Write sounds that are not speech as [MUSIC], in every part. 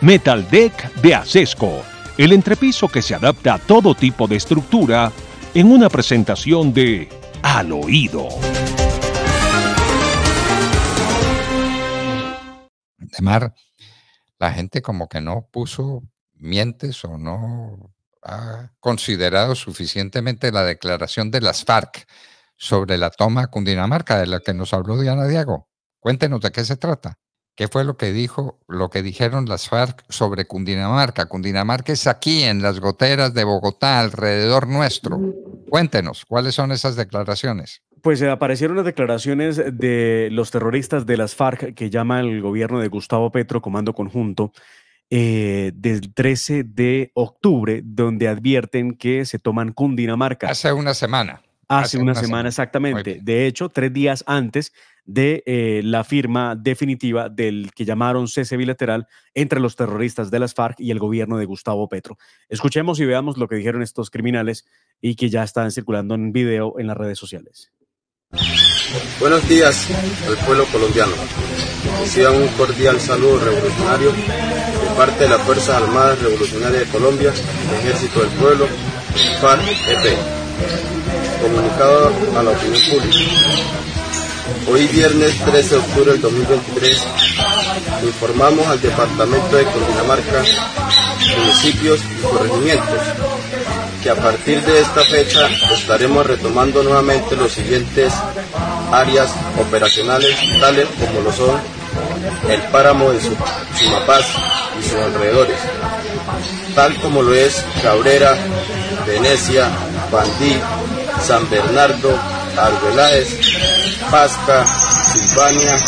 Metal Deck de Acesco, el entrepiso que se adapta a todo tipo de estructura en una presentación de Al Oído. De mar, la gente como que no puso mientes o no ha considerado suficientemente la declaración de las FARC sobre la toma Cundinamarca, de la que nos habló Diana Diego. Cuéntenos de qué se trata. ¿Qué fue lo que dijo, lo que dijeron las FARC sobre Cundinamarca? Cundinamarca es aquí, en las goteras de Bogotá, alrededor nuestro. Cuéntenos, ¿cuáles son esas declaraciones? Pues eh, aparecieron las declaraciones de los terroristas de las FARC que llama el gobierno de Gustavo Petro Comando Conjunto eh, del 13 de octubre, donde advierten que se toman Cundinamarca. Hace una semana. Hace, una, semana, exactamente. De hecho, tres días antes de eh, la firma definitiva del que llamaron cese bilateral entre los terroristas de las FARC y el gobierno de Gustavo Petro. Escuchemos y veamos lo que dijeron estos criminales y que ya están circulando en video en las redes sociales. Buenos días al pueblo colombiano. Reciban un cordial saludo revolucionario de parte de las Fuerzas Armadas Revolucionarias de Colombia, Ejército del Pueblo, FARC-EP comunicado a la opinión pública. Hoy viernes 13 de octubre del 2023 informamos al Departamento de Cundinamarca, municipios y corregimientos que a partir de esta fecha estaremos retomando nuevamente los siguientes áreas operacionales tales como lo son el páramo de Sumapaz y sus alrededores, tal como lo es Cabrera, Venecia, Bandí, San Bernardo, Arbeláez, Pasca, Silvania,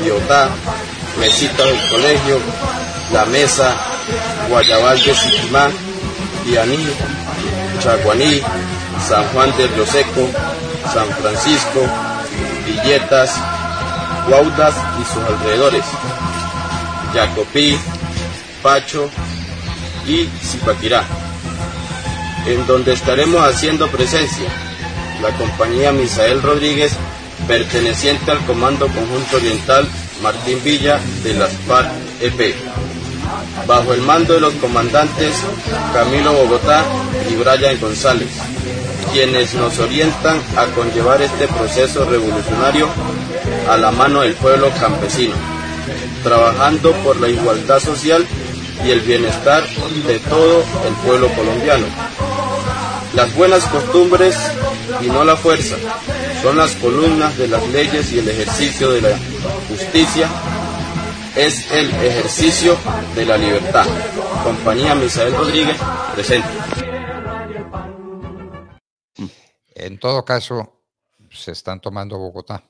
Biotá, Mesita del Colegio, La Mesa, Guayabal de Siquimá, Pianí, Chaguaní, San Juan del Río Seco, San Francisco, Villetas, Guaudas y sus alrededores, Yacopí, Pacho y Zipaquirá, en donde estaremos haciendo presencia la compañía Misael Rodríguez, perteneciente al Comando Conjunto Oriental Martín Villa de las FARC-EP, bajo el mando de los comandantes Camilo Bogotá y Brian González, quienes nos orientan a conllevar este proceso revolucionario a la mano del pueblo campesino, trabajando por la igualdad social y el bienestar de todo el pueblo colombiano. Las buenas costumbres y no la fuerza. Son las columnas de las leyes y el ejercicio de la justicia es el ejercicio de la libertad. Compañía Misael Rodríguez, presente. En todo caso, se están tomando Bogotá,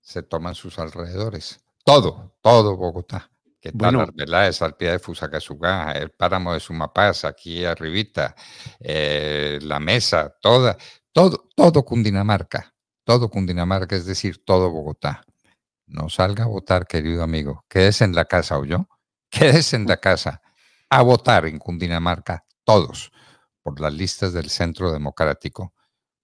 se toman sus alrededores, todo, todo Bogotá. Que tal bueno, Arbeláez al pie de Fusagasugá, el páramo de Sumapaz, aquí arribita, eh, la mesa, toda, todo, todo Cundinamarca, todo Cundinamarca, es decir, todo Bogotá. No salga a votar, querido amigo. Quédese en la casa, ¿o yo? Quédese en la casa a votar en Cundinamarca, todos, por las listas del Centro Democrático,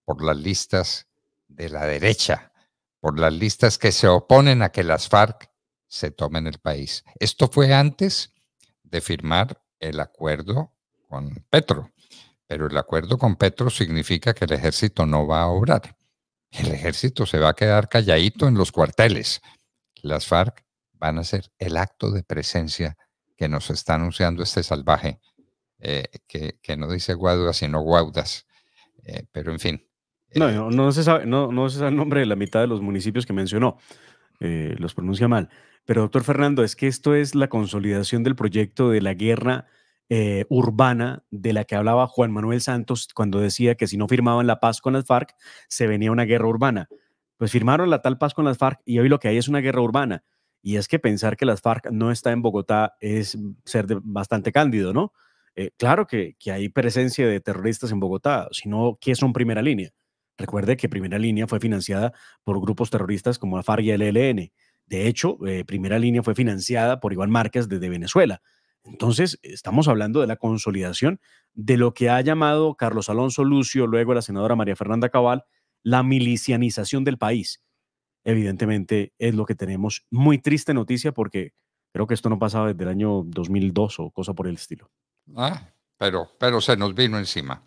por las listas de la derecha, por las listas que se oponen a que las FARC se tomen el país. Esto fue antes de firmar el acuerdo con Petro. Pero el acuerdo con Petro significa que el ejército no va a obrar. El ejército se va a quedar calladito en los cuarteles. Las FARC van a hacer el acto de presencia que nos está anunciando este salvaje, eh, que, no dice guaduas, sino guaudas. Eh, pero en fin. No, eh, no, se sabe, no, no se sabe el nombre de la mitad de los municipios que mencionó. los pronuncia mal. Pero, doctor Fernando, es que esto es la consolidación del proyecto de la guerra eh, urbana de la que hablaba Juan Manuel Santos cuando decía que si no firmaban la paz con las FARC, se venía una guerra urbana. Pues firmaron la tal paz con las FARC y hoy lo que hay es una guerra urbana. Y es que pensar que las FARC no está en Bogotá es ser bastante cándido, ¿no? Eh, claro que, que, hay presencia de terroristas en Bogotá, sino que son primera línea. Recuerde que primera línea fue financiada por grupos terroristas como la FARC y el ELN. De hecho, eh, primera línea fue financiada por Iván Márquez desde Venezuela. Entonces, estamos hablando de la consolidación de lo que ha llamado Carlos Alonso Lucio, luego la senadora María Fernanda Cabal, la milicianización del país. Evidentemente es lo que tenemos. Muy triste noticia porque Creo que esto no pasaba desde el año 2002 o cosa por el estilo. Ah, pero, pero se nos vino encima.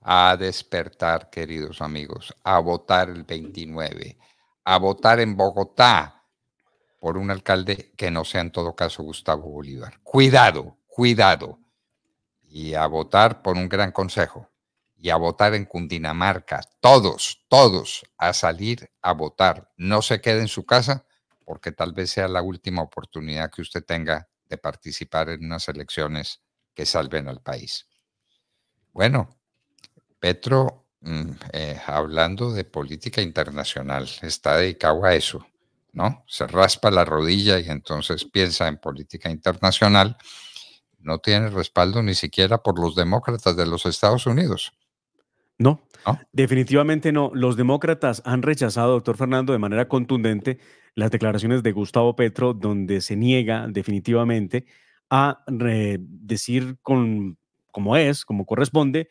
A despertar, queridos amigos, a votar el 29, a votar en Bogotá por un alcalde que no sea en todo caso Gustavo Bolívar. Cuidado, cuidado. Y a votar por un gran consejo. Y a votar en Cundinamarca. Todos, todos a salir a votar. No se quede en su casa porque tal vez sea la última oportunidad que usted tenga de participar en unas elecciones que salven al país. Bueno, Petro, mm, eh, hablando de política internacional, está dedicado a eso, ¿no? Se raspa la rodilla y entonces piensa en política internacional. No tiene respaldo ni siquiera por los demócratas de los Estados Unidos. No, definitivamente no. Los demócratas han rechazado, doctor Fernando, de manera contundente las declaraciones de Gustavo Petro, donde se niega definitivamente a decir con, como es, como corresponde,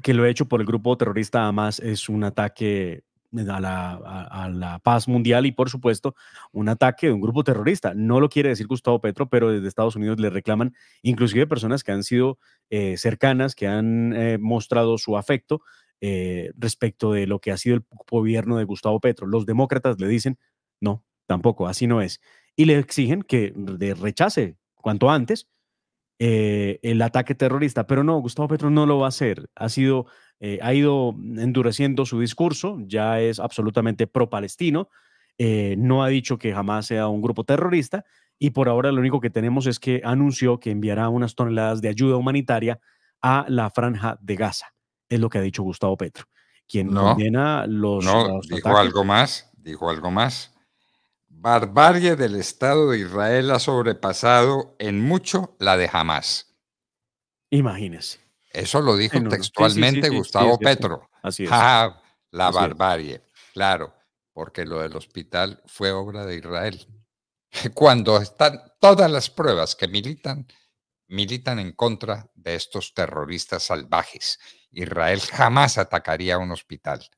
que lo hecho por el grupo terrorista Hamas es un ataque a la, paz mundial y por supuesto un ataque de un grupo terrorista. No lo quiere decir Gustavo Petro, pero desde Estados Unidos le reclaman inclusive personas que han sido eh, cercanas, que han eh, mostrado su afecto eh, respecto de lo que ha sido el gobierno de Gustavo Petro. Los demócratas le dicen, no, tampoco, así no es. Y le exigen que rechace cuanto antes el ataque terrorista, pero no, Gustavo Petro no lo va a hacer. Ha sido eh, ha ido endureciendo su discurso, ya es absolutamente pro-palestino, eh, no ha dicho que jamás sea un grupo terrorista y por ahora lo único que tenemos es que anunció que enviará unas toneladas de ayuda humanitaria a la franja de Gaza, es lo que ha dicho Gustavo Petro, quien no, condena los... No, dijo algo más, dijo algo más. Barbarie del Estado de Israel ha sobrepasado en mucho la de Hamas. Imagínese. Eso lo dijo textualmente Gustavo Petro. Así es. la barbarie. Claro, porque lo del hospital fue obra de Israel. [LAUGHS] Cuando están todas las pruebas que militan, militan en contra de estos terroristas salvajes. Israel jamás atacaría un hospital.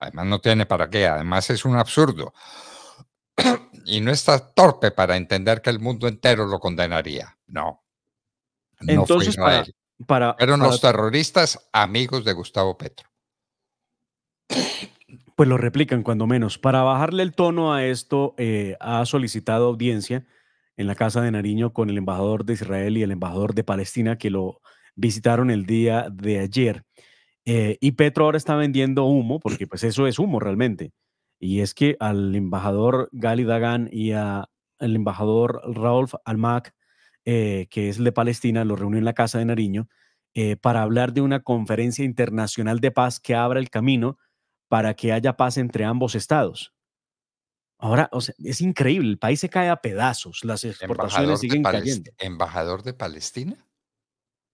Además no tiene para qué, además es un absurdo. [CLEARS THROAT] y no está torpe para entender que el mundo entero lo condenaría. No. no Entonces, fue Israel. Para, Eran los terroristas amigos de Gustavo Petro. Pues lo replican cuando menos. Para bajarle el tono a esto, eh, ha solicitado audiencia en la Casa de Nariño con el embajador de Israel y el embajador de Palestina que lo visitaron el día de ayer. Eh, y Petro ahora está vendiendo humo, porque pues eso es humo realmente. Y es que al embajador Gali Dagan y al embajador Raúl Almac eh, que es el de Palestina, lo reunió en la Casa de Nariño eh, para hablar de una conferencia internacional de paz que abra el camino para que haya paz entre ambos estados. Ahora, o sea, es increíble, el país se cae a pedazos, las exportaciones siguen cayendo. ¿Embajador de Palestina?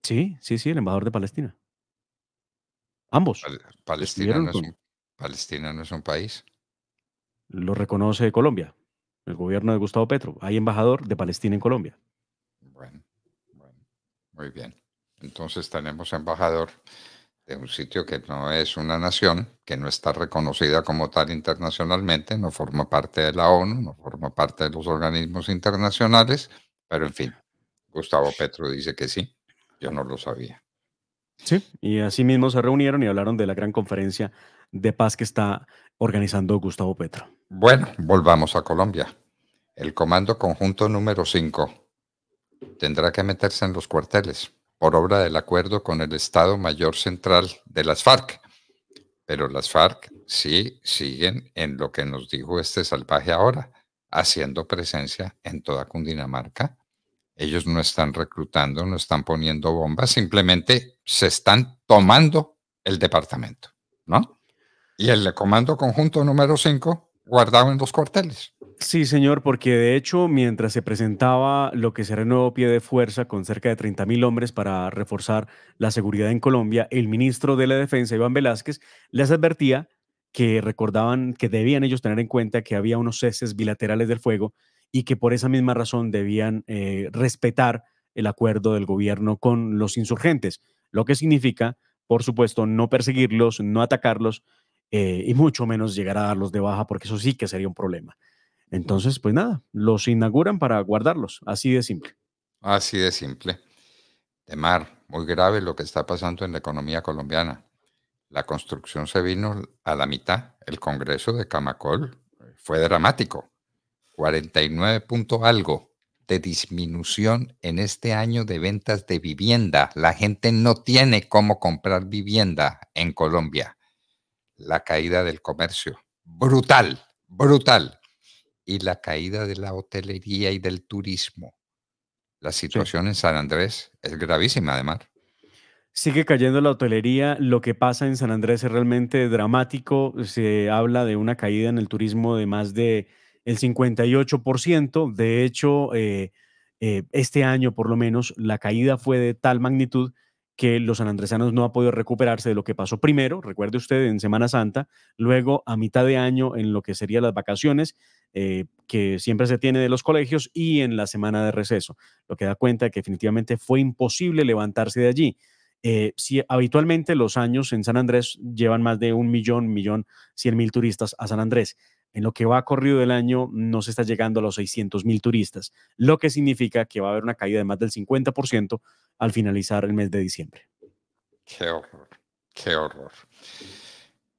Sí, sí, sí, el embajador de Palestina. Ambos. Palestina no, es un, Palestina no es un país. Lo reconoce Colombia, el gobierno de Gustavo Petro. Hay embajador de Palestina en Colombia. Muy bien. Entonces tenemos embajador de un sitio que no es una nación, que no está reconocida como tal internacionalmente, no forma parte de la ONU, no forma parte de los organismos internacionales, pero en fin, Gustavo Petro dice que sí, yo no lo sabía. Sí, y así mismo se reunieron y hablaron de la gran conferencia de paz que está organizando Gustavo Petro. Bueno, volvamos a Colombia. El Comando Conjunto número 5 tendrá que meterse en los cuarteles por obra del acuerdo con el Estado Mayor Central de las FARC. Pero las FARC sí siguen en lo que nos dijo este salvaje ahora, haciendo presencia en toda Cundinamarca. Ellos no están reclutando, no están poniendo bombas, simplemente se están tomando el departamento, ¿no? Y el comando conjunto número 5 guardado en los cuarteles. Sí, señor, porque de hecho, mientras se presentaba lo que será el nuevo pie de fuerza con cerca de 30 mil hombres para reforzar la seguridad en Colombia, el ministro de la Defensa, Iván Velázquez, les advertía que recordaban que debían ellos tener en cuenta que había unos ceses bilaterales del fuego y que por esa misma razón debían eh, respetar el acuerdo del gobierno con los insurgentes, lo que significa, por supuesto, no perseguirlos, no atacarlos eh, y mucho menos llegar a darlos de baja, porque eso sí que sería un problema. Entonces, pues nada, los inauguran para guardarlos, así de simple. Así de simple. De mar, muy grave lo que está pasando en la economía colombiana. La construcción se vino a la mitad. El Congreso de Camacol fue dramático. 49 punto algo de disminución en este año de ventas de vivienda. La gente no tiene cómo comprar vivienda en Colombia. La caída del comercio. Brutal, brutal. Y la caída de la hotelería y del turismo. La situación en San Andrés es gravísima, además. Sigue cayendo la hotelería. Lo que pasa en San Andrés es realmente dramático. Se habla de una caída en el turismo de más de el 58%. De hecho, eh, eh, este año por lo menos la caída fue de tal magnitud que los sanandresanos no han podido recuperarse de lo que pasó primero, recuerde usted, en Semana Santa, luego a mitad de año en lo que serían las vacaciones, eh, que siempre se tiene de los colegios, y en la semana de receso, lo que da cuenta de que definitivamente fue imposible levantarse de allí. si habitualmente los años en San Andrés llevan más de un millón, millón, cien mil turistas a San Andrés en lo que va corrido del año no se está llegando a los 600 mil turistas, lo que significa que va a haber una caída de más del 50% al finalizar el mes de diciembre. Qué horror, qué horror.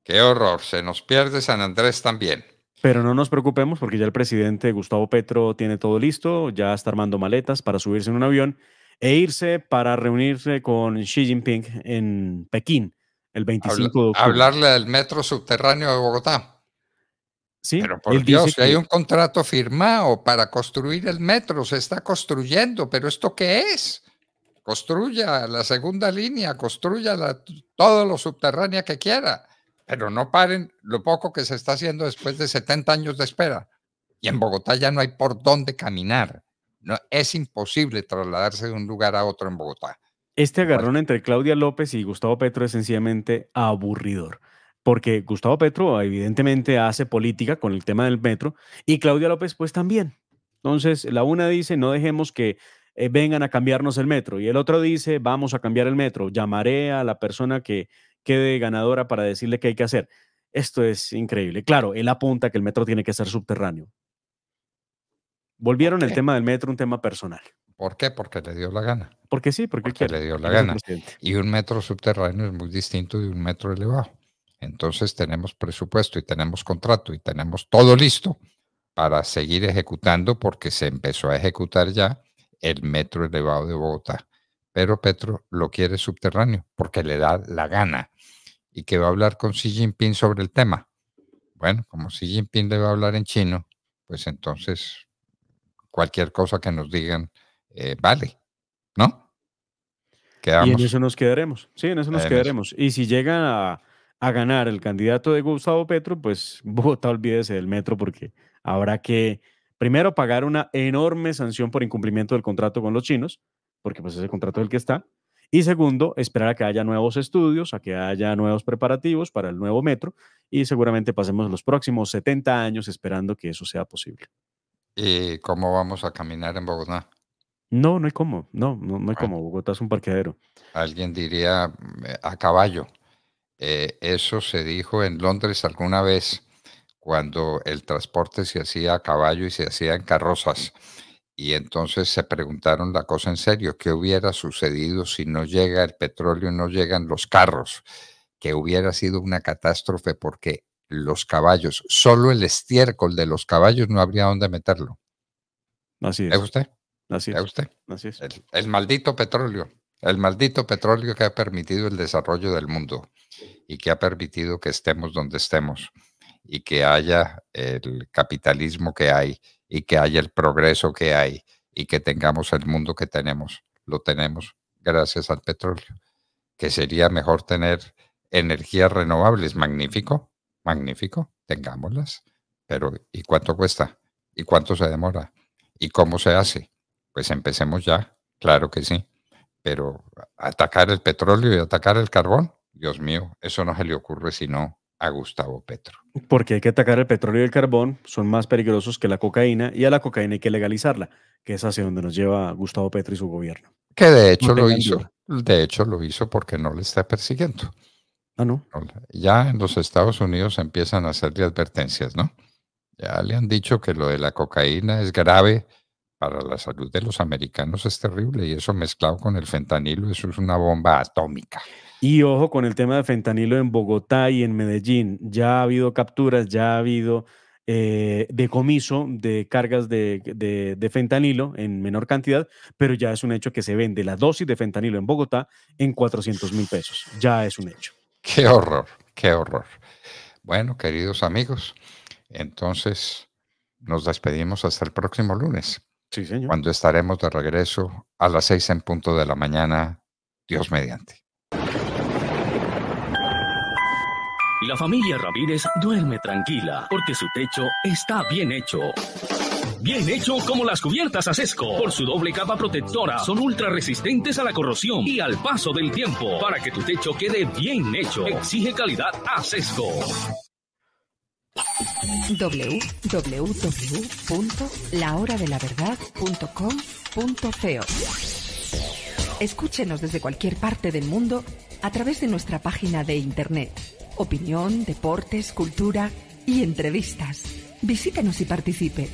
Qué horror, se nos pierde San Andrés también. Pero no nos preocupemos porque ya el presidente Gustavo Petro tiene todo listo, ya está armando maletas para subirse en un avión e irse para reunirse con Xi Jinping en Pekín el 25 de octubre. Hablarle del metro subterráneo de Bogotá. Pero por Dios, que... hay un contrato firmado para construir el metro, se está construyendo, pero ¿esto qué es? Construya la segunda línea, construya todo lo subterráneo que quiera, pero no paren lo poco que se está haciendo después de 70 años de espera. Y en Bogotá ya no hay por dónde caminar. No, es imposible trasladarse de un lugar a otro en Bogotá. Este agarrón entre Claudia López y Gustavo Petro es sencillamente aburridor porque Gustavo Petro evidentemente hace política con el tema del metro y Claudia López pues también. Entonces, la una dice, no dejemos que eh, vengan a cambiarnos el metro y el otro dice, vamos a cambiar el metro, llamaré a la persona que quede ganadora para decirle qué hay que hacer. Esto es increíble. Claro, él apunta que el metro tiene que ser subterráneo. Volvieron el tema del metro un tema personal. ¿Por qué? Porque le dio la gana. Porque sí, porque, porque le dio la gana. Y un metro subterráneo es muy distinto de un metro elevado. Entonces tenemos presupuesto y tenemos contrato y tenemos todo listo para seguir ejecutando porque se empezó a ejecutar ya el metro elevado de Bogotá. Pero Petro lo quiere subterráneo porque le da la gana y que va a hablar con Xi Jinping sobre el tema. Bueno, como Xi Jinping le va a hablar en chino, pues entonces cualquier cosa que nos digan eh, vale, ¿no? Quedamos. Y en eso nos quedaremos. Sí, en eso nos quedaremos. Y si llega a a ganar el candidato de Gustavo Petro, pues [LAUGHS] Bogotá olvídese del metro porque habrá que primero pagar una enorme sanción por incumplimiento del contrato con los chinos, porque pues ese contrato es el que está, y segundo, esperar a que haya nuevos estudios, a que haya nuevos preparativos para el nuevo metro y seguramente pasemos los próximos 70 años esperando que eso sea posible. ¿Y cómo vamos a caminar en Bogotá? No, no hay cómo, no, no, no hay cómo. Bogotá es un parqueadero. Alguien diría eh, a caballo. Eh, eso se dijo en Londres alguna vez cuando el transporte se hacía a caballo y se hacía en carrozas. Y entonces se preguntaron la cosa en serio, ¿qué hubiera sucedido si no llega el petróleo, no llegan los carros? Que hubiera sido una catástrofe porque los caballos, solo el estiércol de los caballos no habría dónde meterlo. Así es. usted? Así es. usted? el maldito petróleo. El maldito petróleo que ha permitido el desarrollo del mundo y que ha permitido que estemos donde estemos y que haya el capitalismo que hay y que haya el progreso que hay y que tengamos el mundo que tenemos. Lo tenemos gracias al petróleo. Que sería mejor tener energías renovables. Magnífico, magnífico, tengámoslas. Pero ¿y cuánto cuesta? ¿Y cuánto se demora? ¿Y cómo se hace? Pues empecemos ya, claro que sí. Pero atacar el petróleo y atacar el carbón, Dios mío, eso no se le ocurre sino a Gustavo Petro. Porque hay que atacar el petróleo y el carbón, son más peligrosos que la cocaína y a la cocaína hay que legalizarla, que es hacia donde nos lleva Gustavo Petro y su gobierno. Que de hecho lo hizo, de hecho lo hizo porque no le está persiguiendo. Ah, no. Ya en los Estados Unidos empiezan a hacerle advertencias, ¿no? Ya le han dicho que lo de la cocaína es grave para la salud de los americanos, es terrible, y eso mezclado con el fentanilo, eso es una bomba atómica. Y ojo con el tema de fentanilo en Bogotá y en Medellín. Ya ha habido capturas, ya ha habido eh, decomiso de cargas de, de, fentanilo en menor cantidad, pero ya es un hecho que se vende la dosis de fentanilo en Bogotá en 400 mil pesos. Ya es un hecho. Qué horror, qué horror. Bueno, queridos amigos, entonces nos despedimos hasta el próximo lunes. Sí, señor. Cuando estaremos de regreso a las seis en punto de la mañana, Dios mediante. La familia Ramírez duerme tranquila porque su techo está bien hecho. Bien hecho como las cubiertas Acesco. Por su doble capa protectora, son ultra resistentes a la corrosión y al paso del tiempo. Para que tu techo quede bien hecho, exige calidad Acesco. www.lahoradelaverdad.com.co Escúchenos desde cualquier parte del mundo a través de nuestra página de internet. Opinión, deportes, cultura y entrevistas. Visítenos y participe.